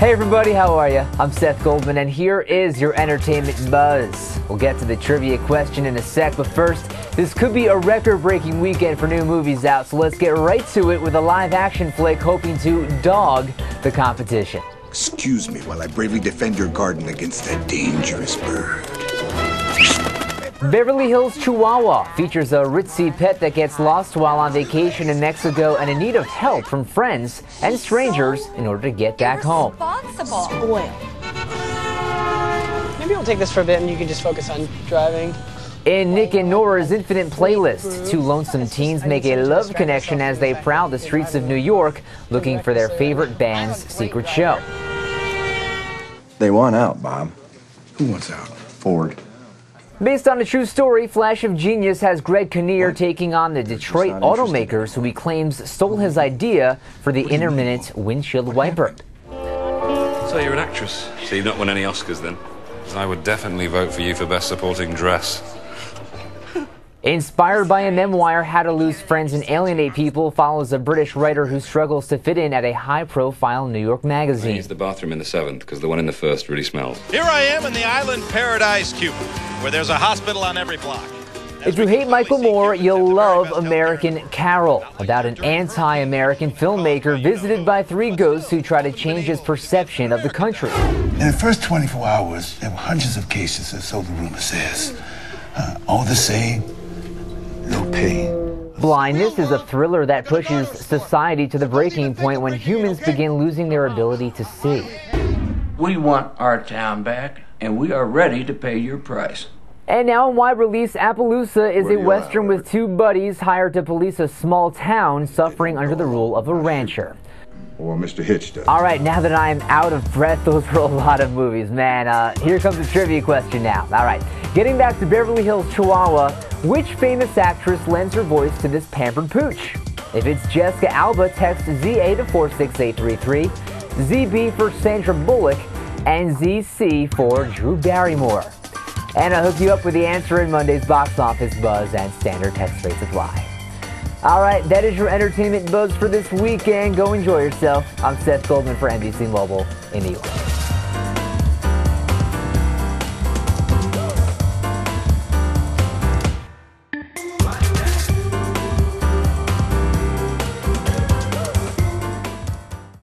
Hey everybody, how are you? I'm Seth Goldman and here is your entertainment buzz. We'll get to the trivia question in a sec, but first, this could be a record-breaking weekend for new movies out, so let's get right to it with a live-action flick hoping to dog the competition. Excuse me while I bravely defend your garden against that dangerous bird. Beverly Hills Chihuahua features a ritzy pet that gets lost while on vacation in Mexico and in need of help from friends and strangers in order to get back home. Spoil. Maybe we'll take this for a bit and you can just focus on driving. In Nick and Nora's Infinite Playlist, two lonesome teens make a love connection as they prowl the streets of New York looking for their favorite band's secret show. They want out, Bob. Who wants out? Ford. Based on a true story, Flash of Genius has Greg Kinnear taking on the Detroit automakers who he claims stole his idea for the intermittent windshield wiper. So you're an actress. So you've not won any Oscars then? I would definitely vote for you for Best Supporting Dress. Inspired by a memoir, How to Lose Friends and Alienate People follows a British writer who struggles to fit in at a high-profile New York I magazine. use the bathroom in the seventh because the one in the first really smells. Here I am in the island paradise Cuba, where there's a hospital on every block. If you hate Michael Moore, you'll love American Carol, about an anti-American filmmaker visited by three ghosts who try to change his perception of the country. In the first 24 hours, there were hundreds of cases, or so the rumor says. Uh, all the same, no pain. Blindness is a thriller that pushes society to the breaking point when humans begin losing their ability to see. We want our town back, and we are ready to pay your price. And now in wide release, Appaloosa is a western with two buddies hired to police a small town suffering under the rule of a rancher. Or Mr. Hitch does. All right, now that I'm out of breath, those were a lot of movies, man. Uh, here comes the trivia question now. All right, getting back to Beverly Hills Chihuahua, which famous actress lends her voice to this pampered pooch? If it's Jessica Alba, text ZA to 46833, ZB for Sandra Bullock, and ZC for Drew Barrymore. And I'll hook you up with the answer in Monday's box office buzz and standard text rates apply. All right, that is your entertainment buzz for this weekend. Go enjoy yourself. I'm Seth Goldman for NBC Mobile in New York.